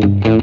do.